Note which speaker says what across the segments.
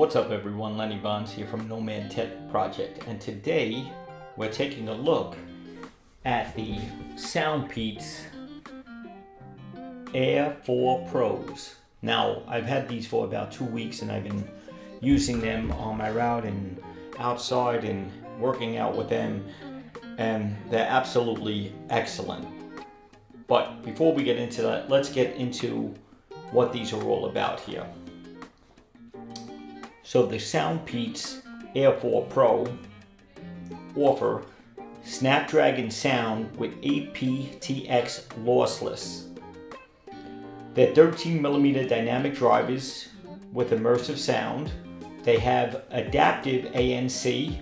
Speaker 1: What's up everyone, Lenny Bonds here from Nomad Tech Project and today we're taking a look at the Soundpeats Air 4 Pros. Now I've had these for about two weeks and I've been using them on my route and outside and working out with them and they're absolutely excellent. But before we get into that, let's get into what these are all about here. So the Soundpeats Air 4 Pro offer Snapdragon sound with aptX lossless. They're 13mm dynamic drivers with immersive sound. They have adaptive ANC.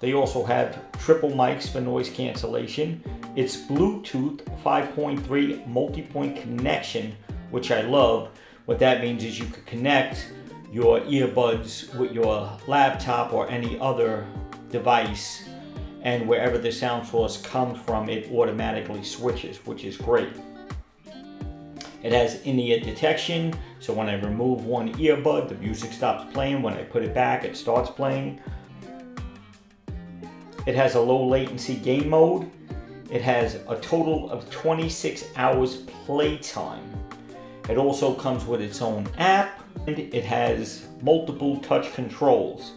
Speaker 1: They also have triple mics for noise cancellation. It's Bluetooth 5.3 multi-point connection, which I love. What that means is you could connect your earbuds with your laptop or any other device and wherever the sound source comes from it automatically switches which is great. It has in-ear detection so when I remove one earbud the music stops playing when I put it back it starts playing. It has a low latency game mode. It has a total of 26 hours playtime. It also comes with its own app and it has multiple touch controls.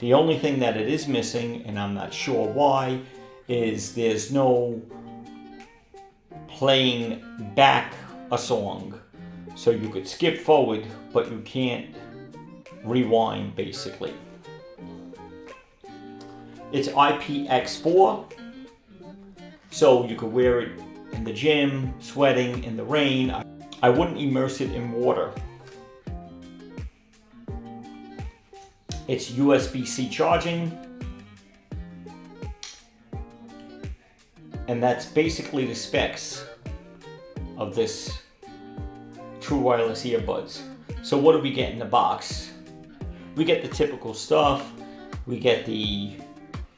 Speaker 1: The only thing that it is missing, and I'm not sure why, is there's no playing back a song. So you could skip forward, but you can't rewind basically. It's IPX4, so you could wear it in the gym, sweating, in the rain. I wouldn't immerse it in water. It's USB-C charging. And that's basically the specs of this true wireless earbuds. So what do we get in the box? We get the typical stuff. We get the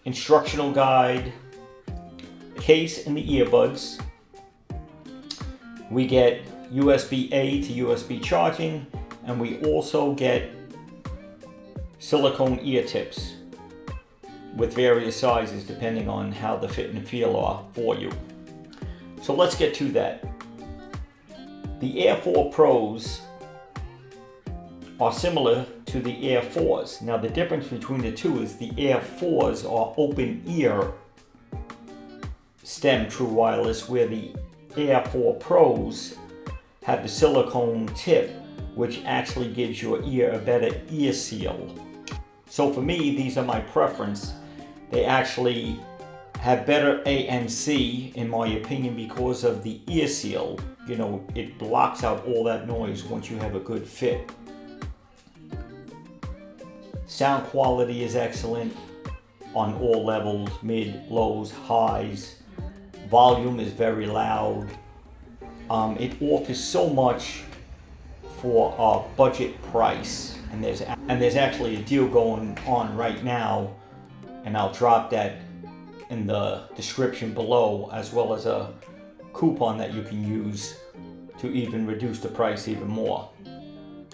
Speaker 1: instructional guide, case and the earbuds. We get USB-A to USB charging, and we also get silicone ear tips with various sizes depending on how the fit and feel are for you. So let's get to that. The Air 4 Pros are similar to the Air 4s. Now the difference between the two is the Air 4s are open ear stem true wireless where the Air 4 Pros have the silicone tip which actually gives your ear a better ear seal. So for me, these are my preference. They actually have better ANC in my opinion because of the ear seal. You know, it blocks out all that noise once you have a good fit. Sound quality is excellent on all levels, mid, lows, highs. Volume is very loud. Um, it offers so much for a budget price and there's and there's actually a deal going on right now and I'll drop that in the description below as well as a coupon that you can use to even reduce the price even more.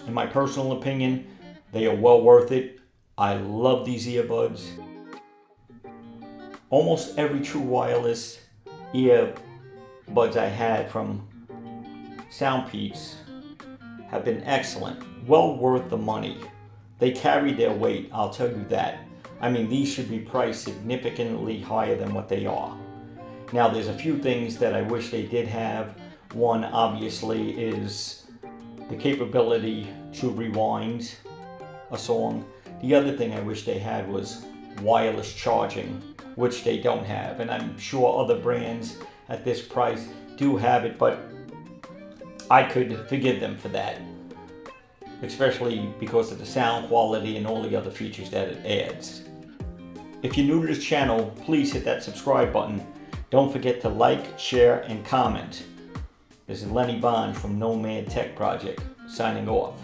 Speaker 1: In my personal opinion, they are well worth it. I love these earbuds. Almost every true wireless earbuds I had from Soundpeats have been excellent, well worth the money. They carry their weight, I'll tell you that. I mean, these should be priced significantly higher than what they are. Now, there's a few things that I wish they did have. One, obviously, is the capability to rewind a song. The other thing I wish they had was wireless charging, which they don't have. And I'm sure other brands at this price do have it, but I could forgive them for that. Especially because of the sound quality and all the other features that it adds. If you're new to this channel, please hit that subscribe button. Don't forget to like, share, and comment. This is Lenny Bond from Nomad Tech Project, signing off.